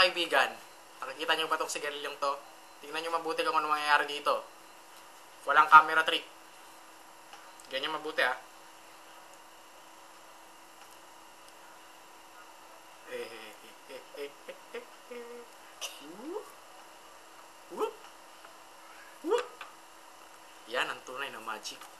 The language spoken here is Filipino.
kaibigan, nakikita niyo ba itong sigarilyong to? Tingnan niyo mabuti kung ano mangyayari dito. Walang camera trick. Ganyan mabuti ah. Yan ang tunay na magic.